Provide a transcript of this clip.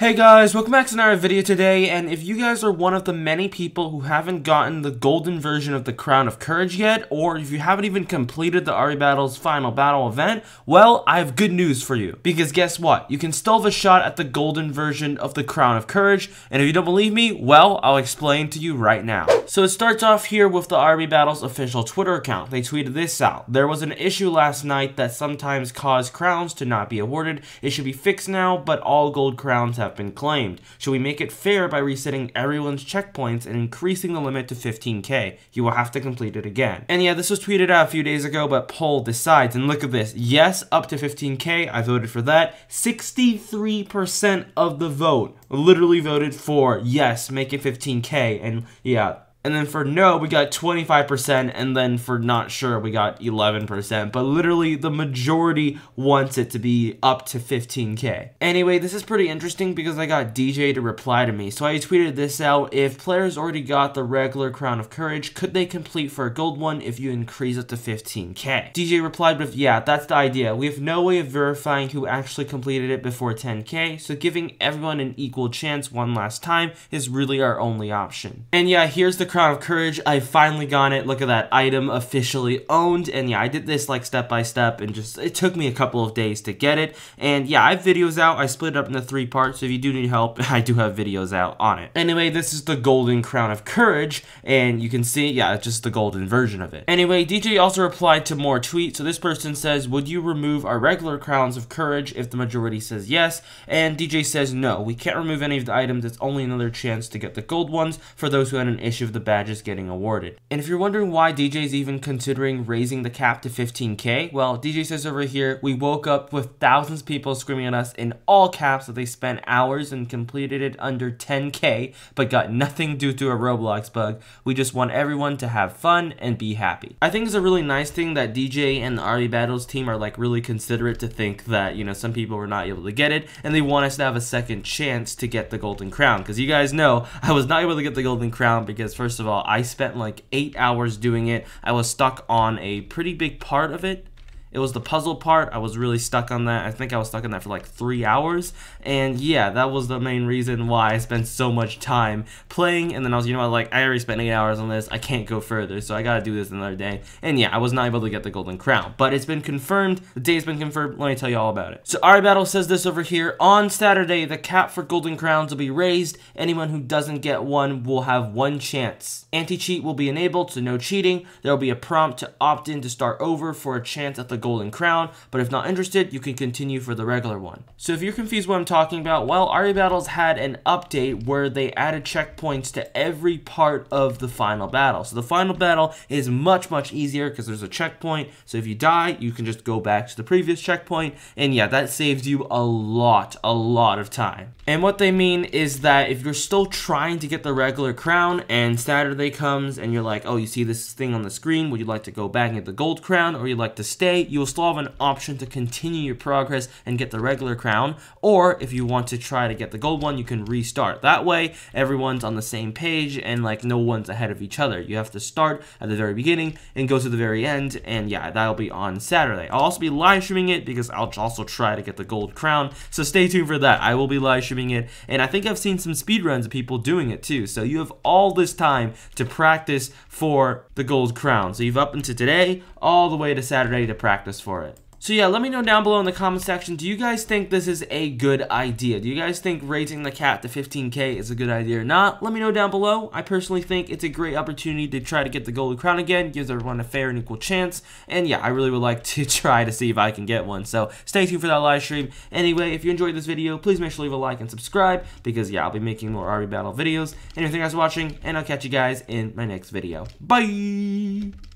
Hey guys, welcome back to another video today, and if you guys are one of the many people who haven't gotten the golden version of the Crown of Courage yet, or if you haven't even completed the RB Battles final battle event, well, I have good news for you. Because guess what? You can still have a shot at the golden version of the Crown of Courage, and if you don't believe me, well, I'll explain to you right now. So it starts off here with the RB Battles official Twitter account. They tweeted this out. There was an issue last night that sometimes caused crowns to not be awarded. It should be fixed now, but all gold crowns have have been claimed. Should we make it fair by resetting everyone's checkpoints and increasing the limit to 15k? You will have to complete it again. And yeah, this was tweeted out a few days ago, but poll decides. And look at this. Yes, up to 15k. I voted for that. 63% of the vote literally voted for yes, make it 15k. And yeah, and then for no, we got 25%, and then for not sure, we got 11%. But literally, the majority wants it to be up to 15k. Anyway, this is pretty interesting because I got DJ to reply to me. So I tweeted this out. If players already got the regular Crown of Courage, could they complete for a gold one if you increase it to 15k? DJ replied with, yeah, that's the idea. We have no way of verifying who actually completed it before 10k, so giving everyone an equal chance one last time is really our only option. And yeah, here's the Crown of Courage. I finally got it. Look at that item officially owned. And yeah, I did this like step by step and just it took me a couple of days to get it. And yeah, I have videos out. I split it up into three parts. So if you do need help, I do have videos out on it. Anyway, this is the Golden Crown of Courage. And you can see, yeah, it's just the golden version of it. Anyway, DJ also replied to more tweets. So this person says, would you remove our regular Crowns of Courage if the majority says yes? And DJ says, no, we can't remove any of the items. It's only another chance to get the gold ones for those who had an issue with the the badges getting awarded. And if you're wondering why DJ's even considering raising the cap to 15k, well, DJ says over here, we woke up with thousands of people screaming at us in all caps that they spent hours and completed it under 10k, but got nothing due to a Roblox bug. We just want everyone to have fun and be happy. I think it's a really nice thing that DJ and the RB Battles team are like really considerate to think that, you know, some people were not able to get it, and they want us to have a second chance to get the Golden Crown. Because you guys know, I was not able to get the Golden Crown because first First of all, I spent like eight hours doing it. I was stuck on a pretty big part of it it was the puzzle part. I was really stuck on that. I think I was stuck on that for like three hours. And yeah, that was the main reason why I spent so much time playing. And then I was, you know what, like, I already spent eight hours on this. I can't go further. So I gotta do this another day. And yeah, I was not able to get the Golden Crown. But it's been confirmed. The day's been confirmed. Let me tell you all about it. So RB Battle says this over here. On Saturday, the cap for Golden Crowns will be raised. Anyone who doesn't get one will have one chance. Anti-cheat will be enabled, so no cheating. There will be a prompt to opt in to start over for a chance at the golden crown, but if not interested, you can continue for the regular one. So if you're confused what I'm talking about, well, RB Battles had an update where they added checkpoints to every part of the final battle. So the final battle is much, much easier because there's a checkpoint. So if you die, you can just go back to the previous checkpoint. And yeah, that saves you a lot, a lot of time. And what they mean is that if you're still trying to get the regular crown and Saturday comes and you're like, oh, you see this thing on the screen, would you like to go back and get the gold crown or you'd like to stay? You will still have an option to continue your progress and get the regular crown, or if you want to try to get the gold one, you can restart. That way, everyone's on the same page and like no one's ahead of each other. You have to start at the very beginning and go to the very end, and yeah, that'll be on Saturday. I'll also be live streaming it because I'll also try to get the gold crown, so stay tuned for that. I will be live streaming it, and I think I've seen some speedruns of people doing it too, so you have all this time to practice for the gold crown. So you've up until today, all the way to Saturday to practice for it. So yeah, let me know down below in the comment section, do you guys think this is a good idea? Do you guys think raising the cap to 15k is a good idea or not? Let me know down below. I personally think it's a great opportunity to try to get the golden crown again, gives everyone a fair and equal chance, and yeah, I really would like to try to see if I can get one, so stay tuned for that live stream. Anyway, if you enjoyed this video, please make sure to leave a like and subscribe, because yeah, I'll be making more RB Battle videos. Anyway, thank you guys for watching, and I'll catch you guys in my next video. Bye!